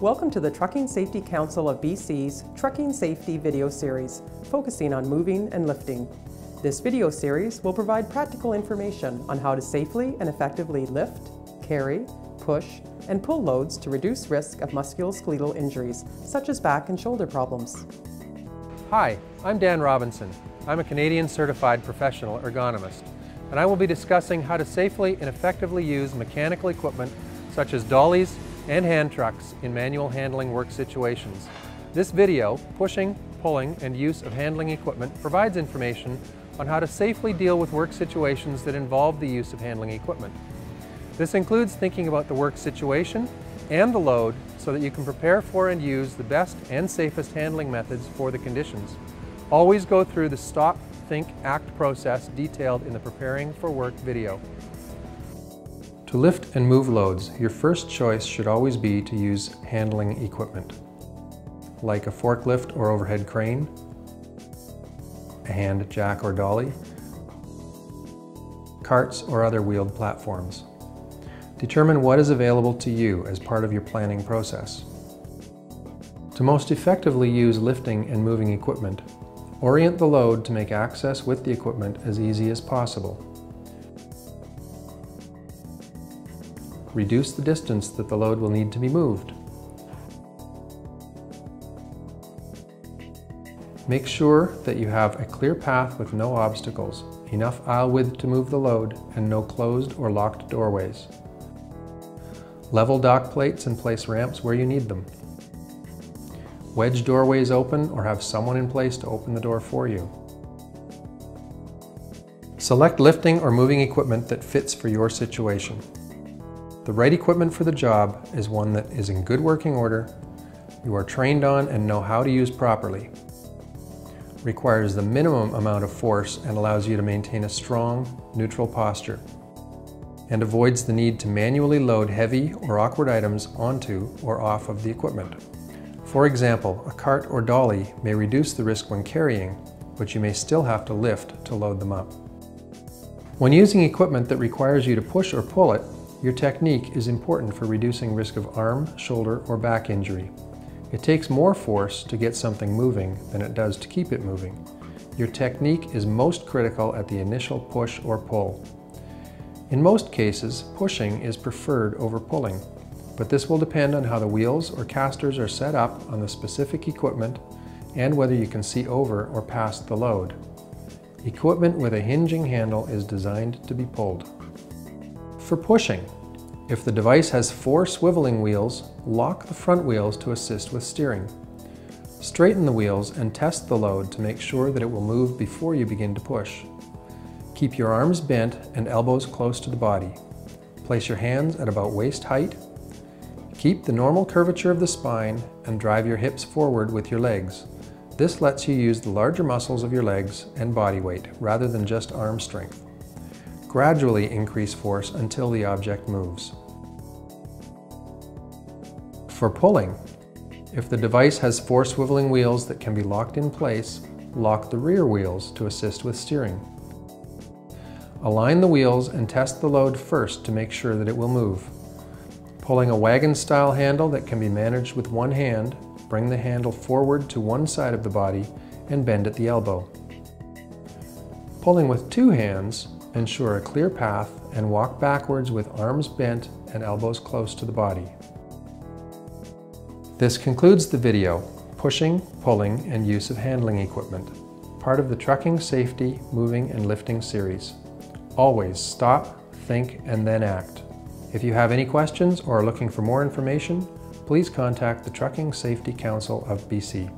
Welcome to the Trucking Safety Council of BC's Trucking Safety video series, focusing on moving and lifting. This video series will provide practical information on how to safely and effectively lift, carry, push, and pull loads to reduce risk of musculoskeletal injuries, such as back and shoulder problems. Hi, I'm Dan Robinson. I'm a Canadian certified professional ergonomist, and I will be discussing how to safely and effectively use mechanical equipment such as dollies, and hand trucks in manual handling work situations. This video, pushing, pulling, and use of handling equipment provides information on how to safely deal with work situations that involve the use of handling equipment. This includes thinking about the work situation and the load so that you can prepare for and use the best and safest handling methods for the conditions. Always go through the stop, think, act process detailed in the Preparing for Work video. To lift and move loads, your first choice should always be to use handling equipment, like a forklift or overhead crane, a hand jack or dolly, carts or other wheeled platforms. Determine what is available to you as part of your planning process. To most effectively use lifting and moving equipment, orient the load to make access with the equipment as easy as possible. Reduce the distance that the load will need to be moved. Make sure that you have a clear path with no obstacles, enough aisle width to move the load, and no closed or locked doorways. Level dock plates and place ramps where you need them. Wedge doorways open or have someone in place to open the door for you. Select lifting or moving equipment that fits for your situation. The right equipment for the job is one that is in good working order, you are trained on and know how to use properly, requires the minimum amount of force and allows you to maintain a strong, neutral posture, and avoids the need to manually load heavy or awkward items onto or off of the equipment. For example, a cart or dolly may reduce the risk when carrying, but you may still have to lift to load them up. When using equipment that requires you to push or pull it, your technique is important for reducing risk of arm, shoulder, or back injury. It takes more force to get something moving than it does to keep it moving. Your technique is most critical at the initial push or pull. In most cases, pushing is preferred over pulling, but this will depend on how the wheels or casters are set up on the specific equipment and whether you can see over or past the load. Equipment with a hinging handle is designed to be pulled. For pushing, if the device has four swiveling wheels, lock the front wheels to assist with steering. Straighten the wheels and test the load to make sure that it will move before you begin to push. Keep your arms bent and elbows close to the body. Place your hands at about waist height. Keep the normal curvature of the spine and drive your hips forward with your legs. This lets you use the larger muscles of your legs and body weight rather than just arm strength. Gradually increase force until the object moves. For pulling, if the device has four swiveling wheels that can be locked in place, lock the rear wheels to assist with steering. Align the wheels and test the load first to make sure that it will move. Pulling a wagon style handle that can be managed with one hand, bring the handle forward to one side of the body and bend at the elbow. Pulling with two hands, Ensure a clear path and walk backwards with arms bent and elbows close to the body. This concludes the video, Pushing, Pulling, and Use of Handling Equipment, part of the Trucking Safety, Moving, and Lifting series. Always stop, think, and then act. If you have any questions or are looking for more information, please contact the Trucking Safety Council of BC.